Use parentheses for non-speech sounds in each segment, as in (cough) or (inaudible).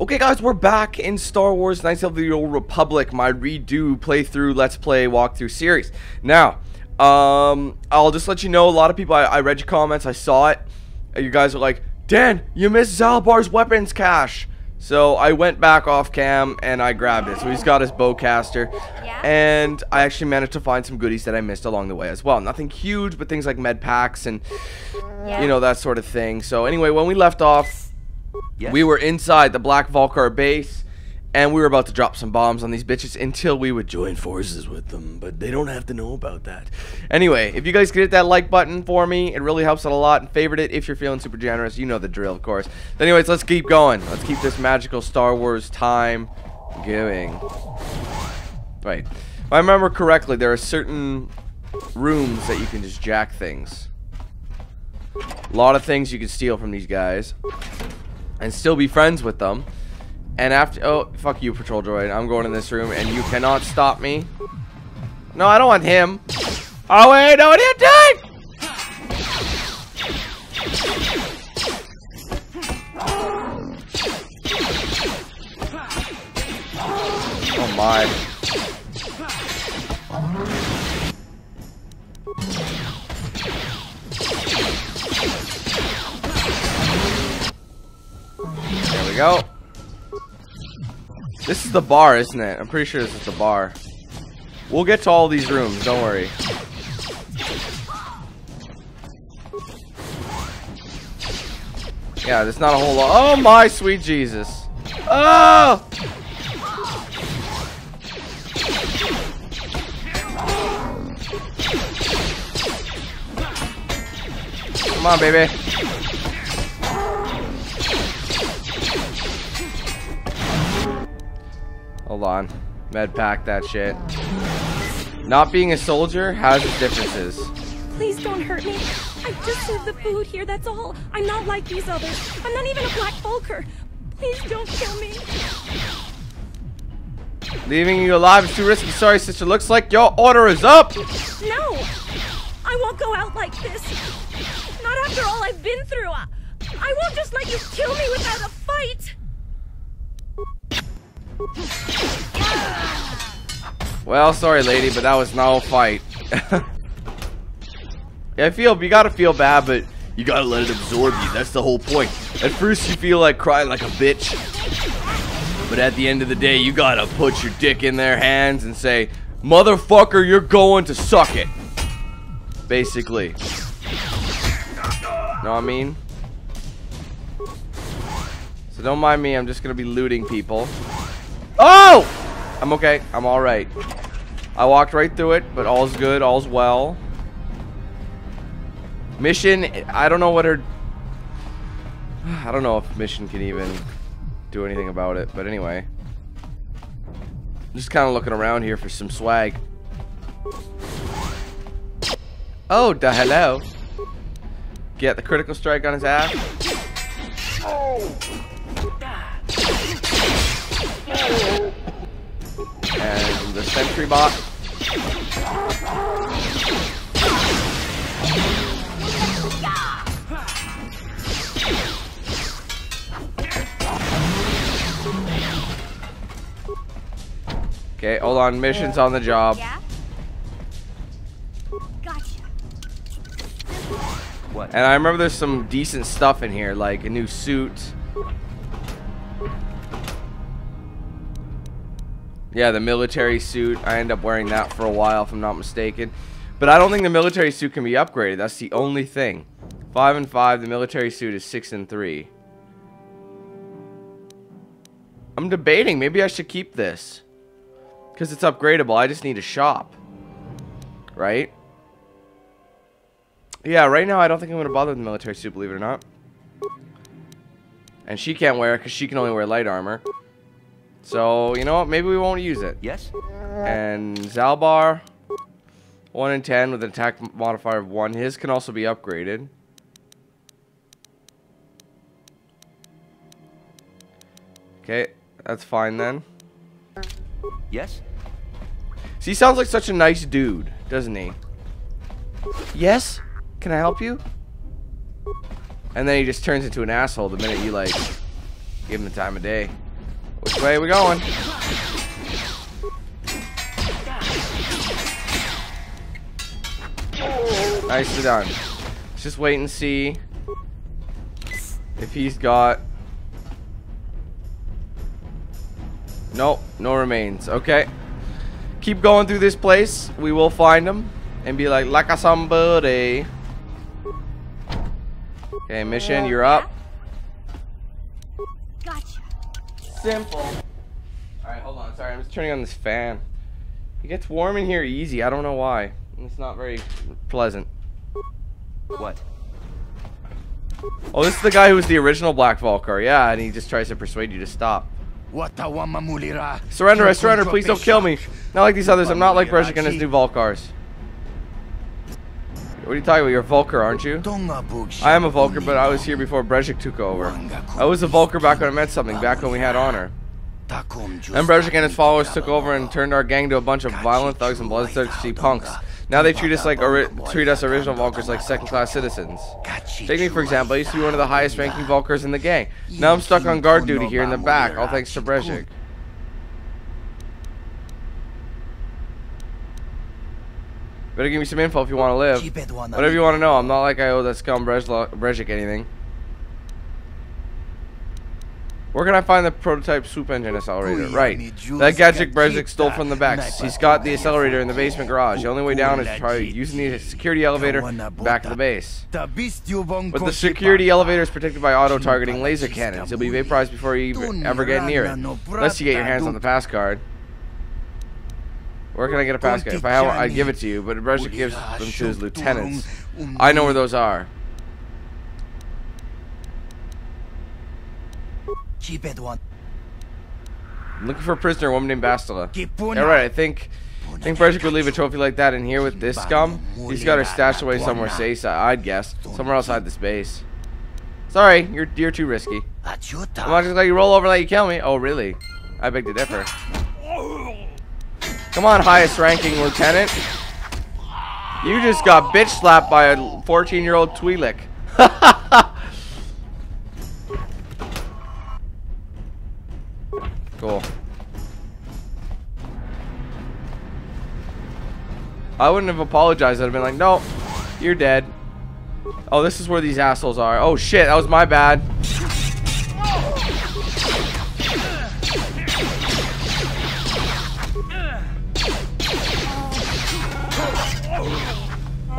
Okay guys, we're back in Star Wars Knights of the Old Republic, my redo playthrough, let's play, walkthrough series. Now, um, I'll just let you know, a lot of people, I, I read your comments, I saw it, you guys are like, Dan, you missed Zaalbar's weapons cache. So I went back off cam and I grabbed it. So he's got his bowcaster. Yeah? And I actually managed to find some goodies that I missed along the way as well. Nothing huge, but things like med packs and, Yeah. you know, that sort of thing. So anyway, when we left off, Yes. we were inside the Black Vulkar base, and we were about to drop some bombs on these bitches until we would join forces with them. But they don't have to know about that. Anyway, if you guys could hit that like button for me, it really helps out a lot. And favorite it if you're feeling super generous. You know the drill, of course. But anyways, let's keep going. Let's keep this magical Star Wars time going. Right. If I remember correctly, there are certain rooms that you can just jack things. A lot of things you can steal from these guys and still be friends with them. And after, oh, fuck you, patrol droid. I'm going in this room, and you cannot stop me. No, I don't want him. Oh wait, no, what are you doing? Oh my. Go. This is the bar, isn't it? I'm pretty sure this is the bar. We'll get to all these rooms, don't worry. Yeah, there's not a whole lot. Oh my sweet Jesus. Oh! Come on, baby. Hold on. Med pack that shit. Not being a soldier has its differences. Please don't hurt me. I just saved the food here, that's all. I'm not like these others. I'm not even a Black Vulkar. Please don't kill me. Leaving you alive is too risky. Sorry, sister. Looks like your order is up. No! I won't go out like this. Not after all I've been through. I won't just let you kill me without a fight. Well, sorry, lady, but that was no fight. (laughs) yeah, I feel you gotta feel bad, but you gotta let it absorb you. That's the whole point. At first, you feel like crying like a bitch, but at the end of the day, you gotta put your dick in their hands and say, "Motherfucker, you're going to suck it." Basically. Know what I mean? So don't mind me. I'm just gonna be looting people. Oh! I'm okay. I'm alright. I walked right through it, but all's good. All's well. Mission, I don't know what her... (sighs) I don't know if Mission can even do anything about it, but anyway. Just kind of looking around here for some swag. Oh, the hello. Get the critical strike on his ass. The sentry bot. Okay, hold on. Mission's on the job. And I remember there's some decent stuff in here, like a new suit. Yeah, the military suit. I end up wearing that for a while, if I'm not mistaken. But I don't think the military suit can be upgraded. That's the only thing. Five and five. The military suit is six and three. I'm debating. Maybe I should keep this. Because it's upgradable. I just need a shop. Right? Yeah, right now I don't think I'm going to bother with the military suit, believe it or not. And she can't wear it because she can only wear light armor. So, you know what? Maybe we won't use it. Yes? And Zaalbar, 1 in 10 with an attack modifier of 1. His can also be upgraded. Okay, that's fine then. Yes? See, he sounds like such a nice dude, doesn't he? Yes? Can I help you? And then he just turns into an asshole the minute you, like, give him the time of day. Which way are we going? Nicely done. Let's just wait and see if he's got... Nope, no remains. Okay. Keep going through this place. We will find him and be like, like a somebody. Okay, mission, you're up. Simple. Alright, hold on. Sorry, I'm just turning on this fan. It gets warm in here easy. I don't know why. It's not very pleasant. What? Oh, this is the guy who was the original Black Vulkar. Yeah, and he just tries to persuade you to stop. Surrender, I surrender. Please don't kill me. Not like these others. I'm not like Brejik and his new Vulkars. What are you talking about? You're a Vulkar, aren't you? I am a Vulkar, but I was here before Brejik took over. I was a Vulkar back when I meant something, back when we had honor. Then Brejik and his followers took over and turned our gang to a bunch of violent thugs and bloodthirsty punks. Now they treat us like treat us original Vulkars like second-class citizens. Take me for example. I used to be one of the highest-ranking Vulkars in the gang. Now I'm stuck on guard duty here in the back, all thanks to Brejik. Better give me some info if you want to live. Whatever you want to know. I'm not like I owe that scum Brejik anything. Where can I find the prototype swoop engine accelerator? Right. That gadget Brejik stole from the Beks. He's got the accelerator in the basement garage. The only way down is probably using the security elevator back to the base. But the security elevator is protected by auto-targeting laser cannons. You'll be vaporized before you ever get near it. Unless you get your hands on the pass card. Where can I get a pass? If I have I'd give it to you, but Brejik gives them to his lieutenants. I know where those are. I'm looking for a prisoner, a woman named Bastila. Alright, I think I think Brejik would leave a trophy like that in here with this scum. He's got her stashed away somewhere safe, I'd guess. Somewhere outside this base. Sorry, you're you're too risky. I'm not just let you roll over and let you kill me. Oh, really? I beg to differ. Come on, highest ranking lieutenant. You just got bitch slapped by a 14 year old Twi'lek. (laughs) Cool. I wouldn't have apologized. I'd have been like, no, you're dead. Oh, this is where these assholes are. Oh, shit. That was my bad.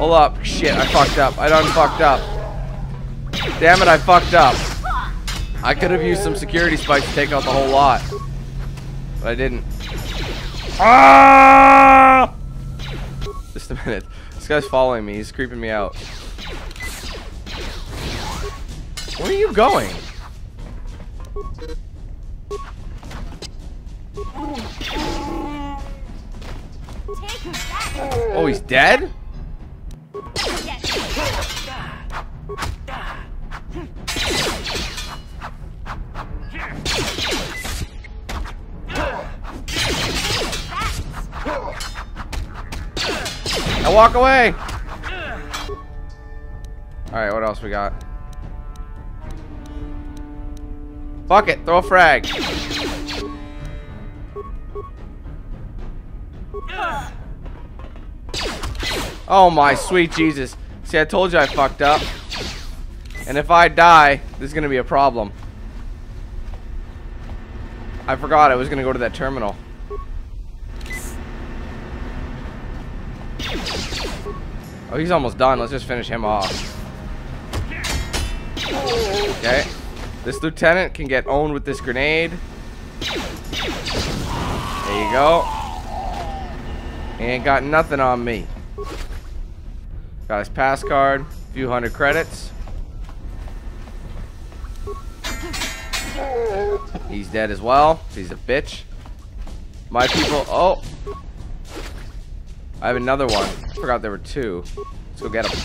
Hold up. Shit, I fucked up. I done fucked up. Damn it, I fucked up. I could have used some security spikes to take out the whole lot. But I didn't. Ah! Just a minute. This guy's following me. He's creeping me out. Where are you going? Oh, he's dead? Now walk away! Alright, what else we got? Fuck it, throw a frag. Oh my sweet Jesus. See, I told you I fucked up. And if I die, this is gonna be a problem. I forgot I was gonna go to that terminal. Oh, he's almost done. Let's just finish him off. Okay. This lieutenant can get owned with this grenade. There you go. Ain't got nothing on me. Got his pass card. A few hundred credits. He's dead as well. He's a bitch. My people. Oh. I have another one. Forgot there were two. Let's go get them.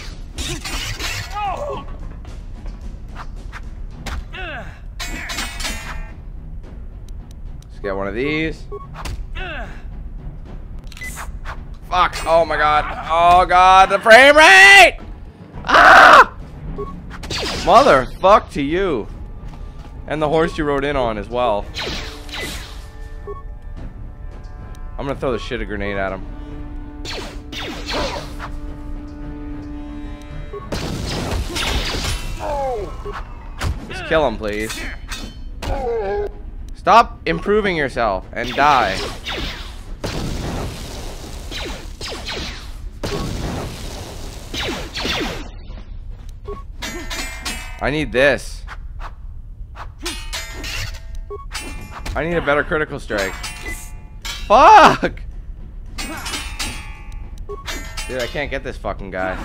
Let's get one of these. Fuck. Oh my god. Oh god, the frame rate! Ah! Mother, fuck to you. And the horse you rode in on as well. I'm gonna throw the shit a grenade at him. Just kill him, please. Stop improving yourself and die. I need this. I need a better critical strike. Fuck! Dude, I can't get this fucking guy.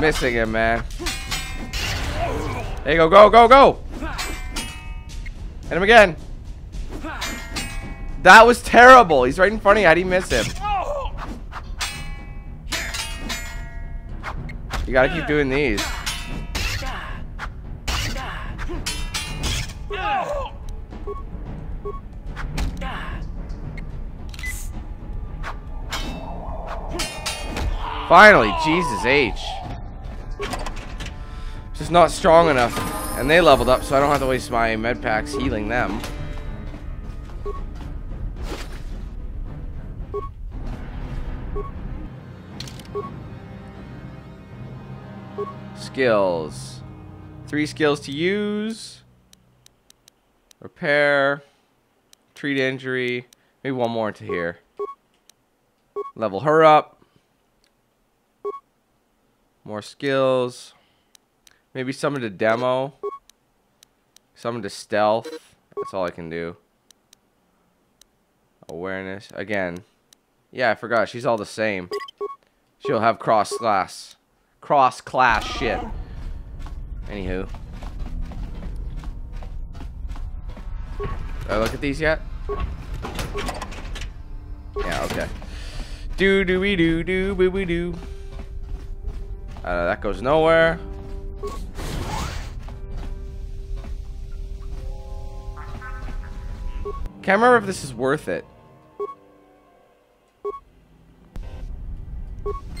Missing him, man. There you go, go, go, go! Hit him again. That was terrible. He's right in front of you. How do you miss him? You gotta keep doing these. Finally, Jesus H. Just not strong enough. And they leveled up, so I don't have to waste my med packs healing them. Skills. Three skills to use. Repair. Treat injury. Maybe one more to here. Level her up. More skills. Maybe summon to demo. Summon to stealth. That's all I can do. Awareness. Again. Yeah, I forgot. She's all the same. She'll have cross class. Cross class shit. Anywho. Did I look at these yet? Yeah, okay. Do do we do do we we do. Uh, that goes nowhere. Can't remember if this is worth it.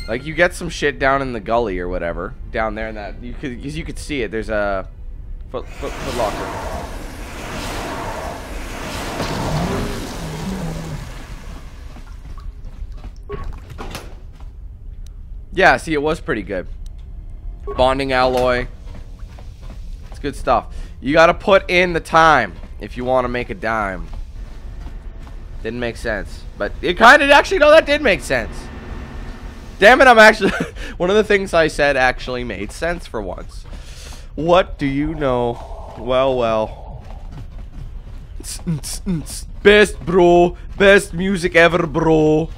Like you get some shit down in the gully or whatever, down there in that you could because you could see it. There's a foot, foot, foot locker. Yeah, see, it was pretty good. Bonding alloy. It's good stuff. You got to put in the time if you want to make a dime. Didn't make sense. But it kind of actually, no, that did make sense. Damn it, I'm actually... (laughs) one of the things I said actually made sense for once. What do you know? Well, well. Best, bro. Best music ever, bro.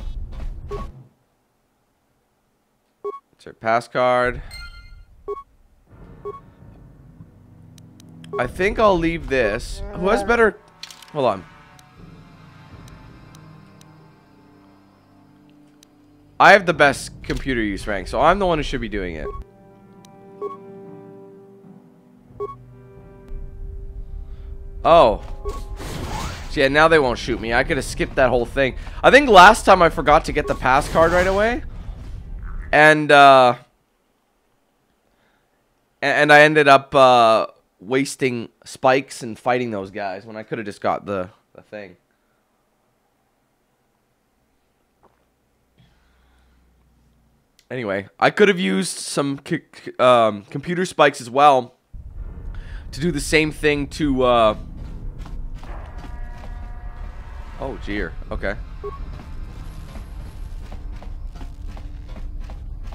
Insert pass card. I think I'll leave this. Who has better... Hold on. I have the best computer use rank, so I'm the one who should be doing it. Oh. Yeah, now they won't shoot me. I could have skipped that whole thing. I think last time I forgot to get the pass card right away. And, uh... And I ended up, uh, wasting spikes and fighting those guys when I could have just got the, the thing. Anyway, I could have used some um, computer spikes as well to do the same thing to, uh... Oh, dear. Okay.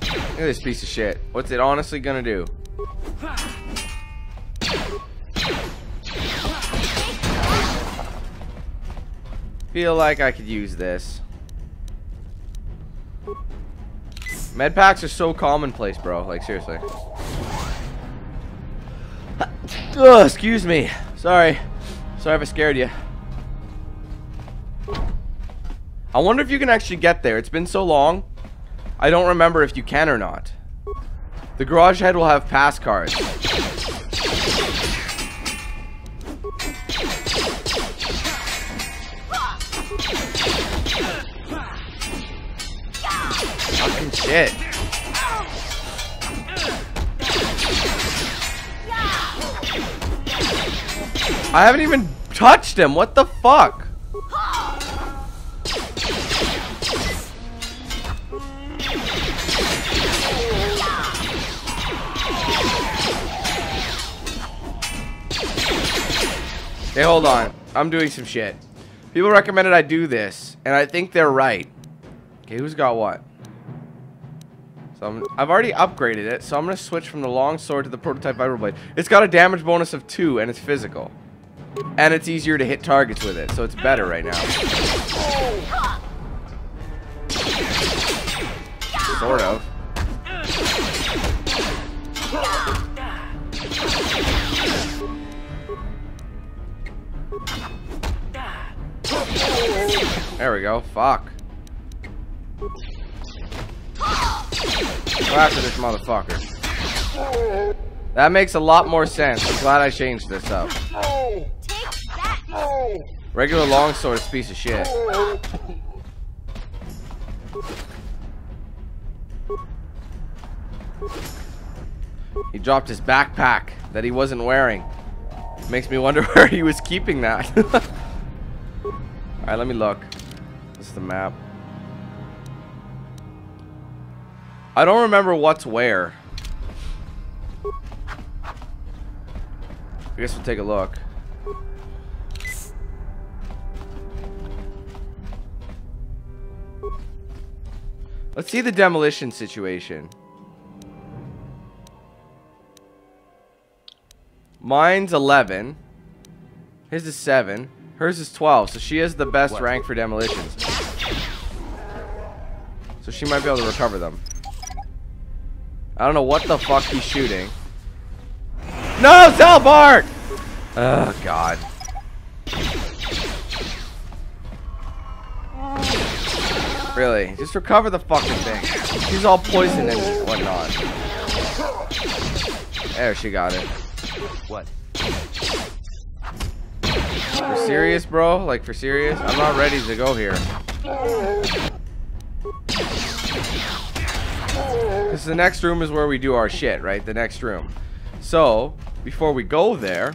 Look at this piece of shit. What's it honestly gonna do? Feel like I could use this. Med packs are so commonplace, bro. Like, seriously. Ugh, excuse me. Sorry. Sorry if I scared you. I wonder if you can actually get there. It's been so long. I don't remember if you can or not. The garage head will have pass cards. Shit. I haven't even touched him. What the fuck? Hey, hold on. I'm doing some shit. People recommended I do this, and I think they're right. Okay, who's got what? So I'm, I've already upgraded it, so I'm going to switch from the long sword to the prototype vibroblade. It's got a damage bonus of 2, and it's physical. And it's easier to hit targets with it, so it's better right now. Sort of. There we go. Fuck. After this motherfucker. That makes a lot more sense. I'm glad I changed this up. Regular longsword is a piece of shit. He dropped his backpack that he wasn't wearing. Makes me wonder (laughs) where he was keeping that. (laughs) Alright, let me look. This is the map. I don't remember what's where. I guess we'll take a look. Let's see the demolition situation. Mine's 11. His is 7. Hers is 12, so she has the best rank for demolitions. So she might be able to recover them. I don't know what the fuck he's shooting. No, Zalbart! Oh, God. Really? Just recover the fucking thing. She's all poisoned and whatnot. There, she got it. What? For serious, bro? Like, for serious? I'm not ready to go here. Because the next room is where we do our shit, right? The next room. So, before we go there,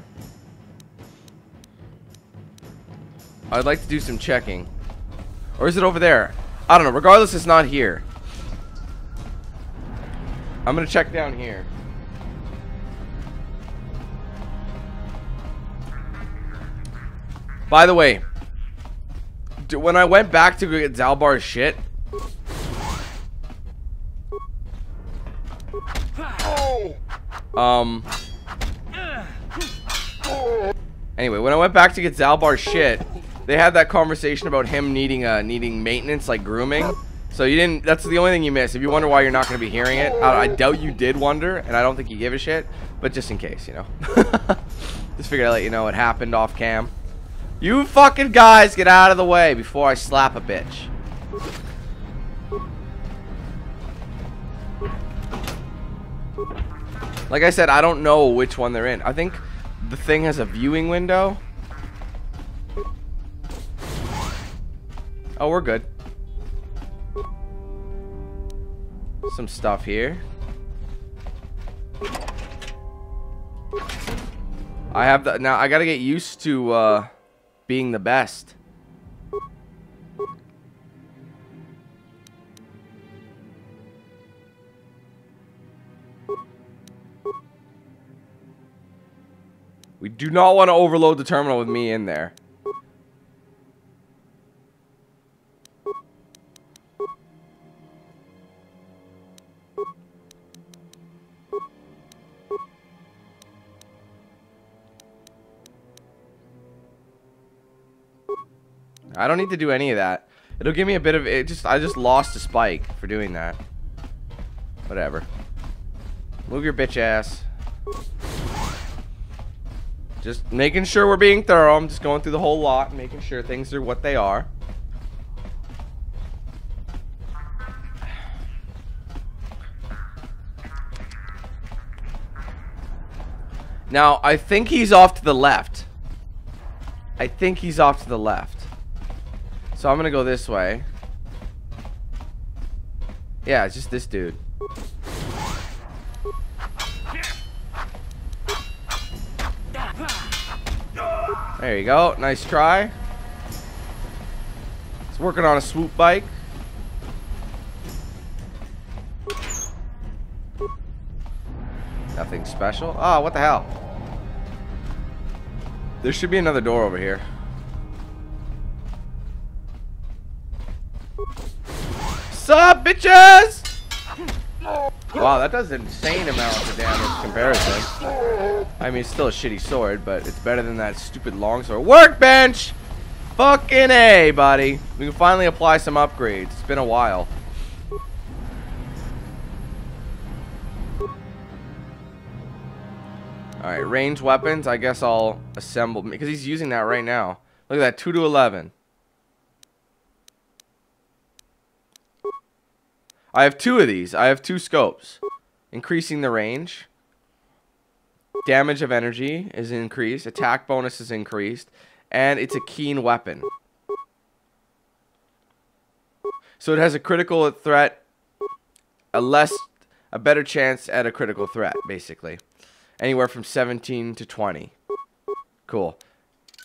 I'd like to do some checking. Or is it over there? I don't know. Regardless, it's not here. I'm going to check down here. By the way, when I went back to get Zaalbar's shit, um, anyway, when I went back to get Zaalbar's shit, they had that conversation about him needing uh needing maintenance, like grooming. So you didn't. That's the only thing you missed. If you wonder why you're not going to be hearing it, I, I doubt you did wonder, and I don't think you give a shit. But just in case, you know, (laughs) just figured I'd let you know what happened off cam. You fucking guys get out of the way before I slap a bitch. Like I said, I don't know which one they're in. I think the thing has a viewing window. Oh, we're good. Some stuff here. I have the now I gotta get used to uh being the best. We do not want to overload the terminal with me in there. I don't need to do any of that. It'll give me a bit of it. Just I just lost a spike for doing that. Whatever. Move your bitch ass. Just making sure we're being thorough. I'm just going through the whole lot, making sure things are what they are. Now, I think he's off to the left. I think he's off to the left. So I'm going to go this way. Yeah, it's just this dude. There you go. Nice try. He's working on a swoop bike. Nothing special. Ah, what the hell? There should be another door over here. Sup, bitches? Wow, that does insane amount of damage comparison. I mean, it's still a shitty sword, but it's better than that stupid longsword. Workbench! Fucking A, buddy. We can finally apply some upgrades. It's been a while. Alright, range weapons. I guess I'll assemble, because he's using that right now. Look at that, 2 to 11. I have two of these. I have two scopes. Increasing the range. Damage of energy is increased. Attack bonus is increased. And it's a keen weapon. So it has a critical threat. A less, a better chance at a critical threat, basically. Anywhere from 17 to 20. Cool.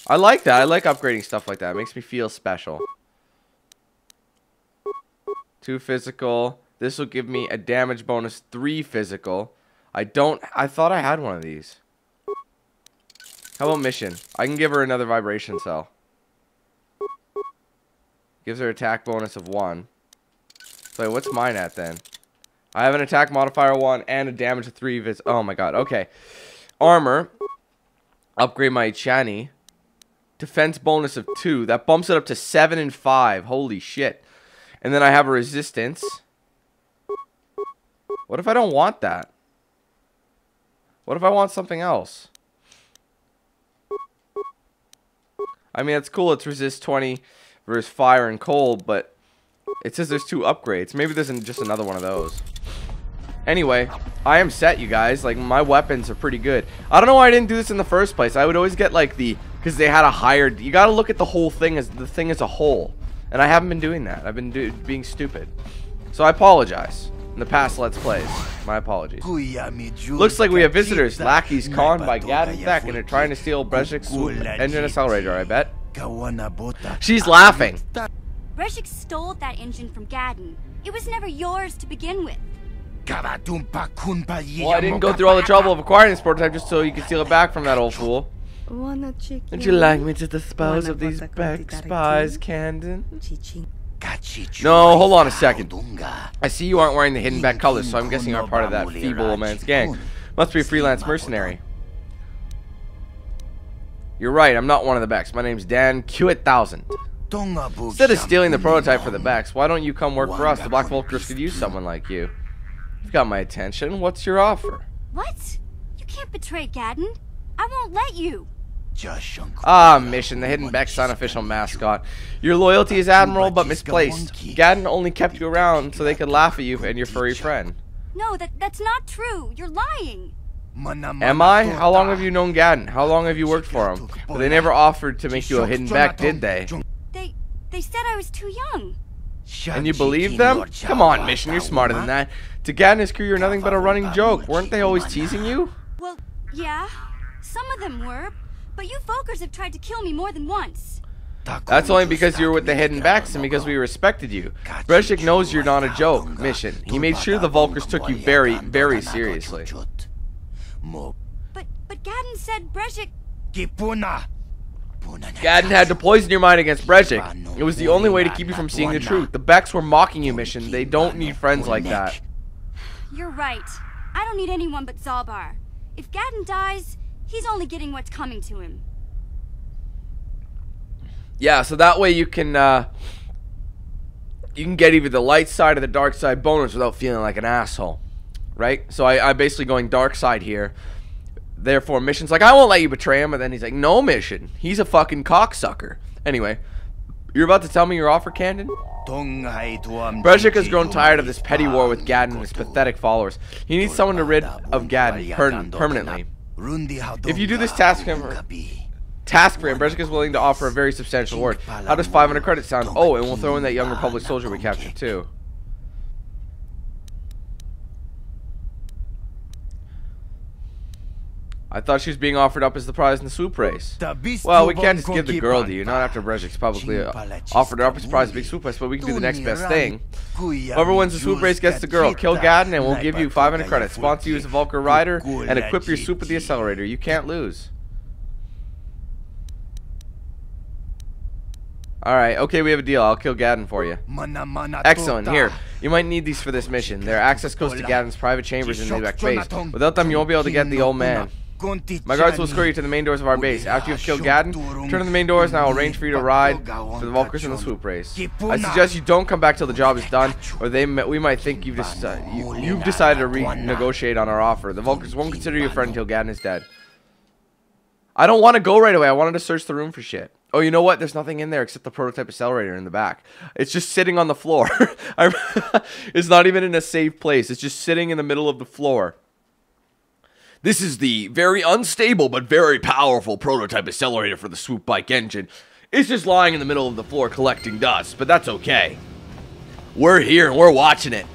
I like that. I like upgrading stuff like that. It makes me feel special. Two physical. This will give me a damage bonus. Three physical. I don't... I thought I had one of these. How about mission? I can give her another vibration cell. Gives her attack bonus of one. Wait, what's mine at then? I have an attack modifier one and a damage of three. Vis oh my god. Okay. Armor. Upgrade my Chani. Defense bonus of two. That bumps it up to seven and five. Holy shit. And then I have a resistance. What if I don't want that? What if I want something else? I mean, it's cool. It's resist 20 versus fire and cold, but it says there's two upgrades. Maybe there's just another one of those. Anyway, I am set, you guys. Like, my weapons are pretty good. I don't know why I didn't do this in the first place. I would always get, like, the... Because they had a higher... You gotta look at the whole thing as the thing as a whole. And I haven't been doing that. I've been do, being stupid. So I apologize. In the past Let's Plays. My apologies. Looks like we have visitors. Lackeys conned by Gad Thek and are trying to steal Brejik's engine accelerator, I bet. She's laughing. Brejik stole that engine from Gadon. It was never yours to begin with. Well, I didn't go through all the trouble of acquiring this prototype just so you could steal it back from that old fool. Would you like me to dispose of these Bek spies, Kandon? No, hold on a second. I see you aren't wearing the hidden Bek colors, so I'm guessing you are part of that feeble old man's gang. Must be a freelance mercenary. You're right, I'm not one of the Beks. My name's Dan Q8000. Instead of stealing the prototype for the Beks, why don't you come work for us? The Black Vulkars could use someone like you. You've got my attention. What's your offer? What? You can't betray Gadon. I won't let you. Ah, Mission, the Hidden Bek's unofficial mascot. Your loyalty is admirable but misplaced. Gadon only kept you around so they could laugh at you and your furry friend. No, that that's not true. You're lying. Am I? How long have you known Gadon? How long have you worked for him? But they never offered to make you a Hidden Bek, did they? They they said I was too young. And you believe them? Come on, Mission, you're smarter than that. To Gadon his crew, you're nothing but a running joke. Weren't they always teasing you? Well, yeah. Some of them were, but you Vulkars have tried to kill me more than once. That's only because you were with the Hidden Beks and because we respected you. Brejik knows you're not a joke, Mission. He made sure the Vulkars took you very, very seriously. But, but Gadon said Brejik... Gadon had to poison your mind against Brejik. It was the only way to keep you from seeing the truth. The Beks were mocking you, Mission. They don't need friends like that. You're right. I don't need anyone but Zaalbar. If Gadon dies, he's only getting what's coming to him. Yeah, so that way you can, uh, you can get either the light side or the dark side bonus without feeling like an asshole. Right? So I, I'm basically going dark side here. Therefore, Mission's like, I won't let you betray him. And then he's like, no, Mission. He's a fucking cocksucker. Anyway, you're about to tell me your offer, Kandon? Brejik has grown tired of this petty war with Gadon and his pathetic followers. He needs someone to rid of Gadon per permanently. If you do this task for him, task for him, Brejik is willing to offer a very substantial reward. How does 500 credits sound? Oh, and we'll throw in that young Republic soldier we captured too. I thought she was being offered up as the prize in the swoop race. Well, we can't just give the girl to you, not after Brejik's publicly offered her up as prize big Stabuli. swoop race, but we can do the next best thing. Whoever wins the swoop race gets the girl. Kill Gadon and we'll give you 500 credits. Sponsor you as a Yafuki, rider and equip your swoop with the accelerator. You can't lose. Alright, okay, we have a deal. I'll kill Gadon for you. Excellent. tota. Here, you might need these for this mission. They're access codes to Gadon's private chambers in the Bek base. Without them, you won't be able to get the old man. My guards will escort you to the main doors of our base. After you've killed Gadon, turn to the main doors and I will arrange for you to ride for the Vulkars in the swoop race. I suggest you don't come back till the job is done, or they we might think you've, deci- you, you've decided to renegotiate on our offer. The Vulkars won't consider you a friend until Gadon is dead. I don't want to go right away. I wanted to search the room for shit. Oh, you know what? There's nothing in there except the prototype accelerator in the back. It's just sitting on the floor. (laughs) (laughs) It's not even in a safe place. It's just sitting in the middle of the floor. This is the very unstable but very powerful prototype accelerator for the swoop bike engine. It's just lying in the middle of the floor collecting dust, but that's okay. We're here and we're watching it.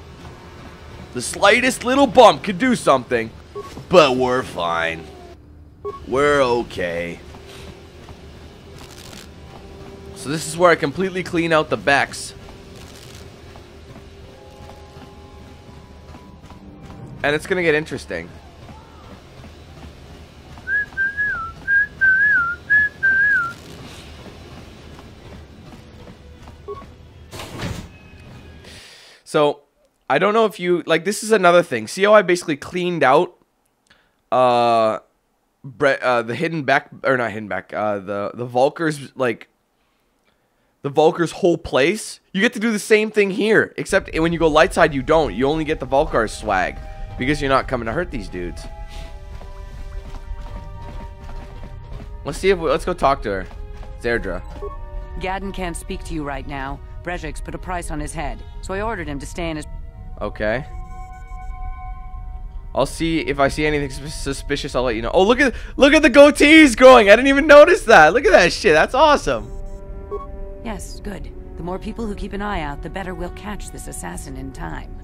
The slightest little bump could do something, but we're fine. We're okay. So this is where I completely clean out the Beks. And it's gonna get interesting. So, I don't know if you like this is another thing. See how I basically cleaned out uh bre- uh the hidden Bek or not hidden Bek, uh the the Vulkars like the Vulkar's whole place. You get to do the same thing here, except when you go light side you don't. You only get the Vulkar's swag because you're not coming to hurt these dudes. Let's see if we, let's go talk to her. Zaerdra. Gadon can't speak to you right now. Brejik's put a price on his head, so I ordered him to stay in his. Okay. I'll see if I see anything suspicious. I'll let you know. Oh, look at look at the goatees growing. I didn't even notice that. Look at that shit. That's awesome. Yes, good. The more people who keep an eye out, the better we'll catch this assassin in time.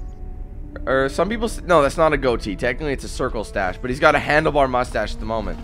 Or some people. No, that's not a goatee. Technically, it's a circle stash, but he's got a handlebar mustache at the moment.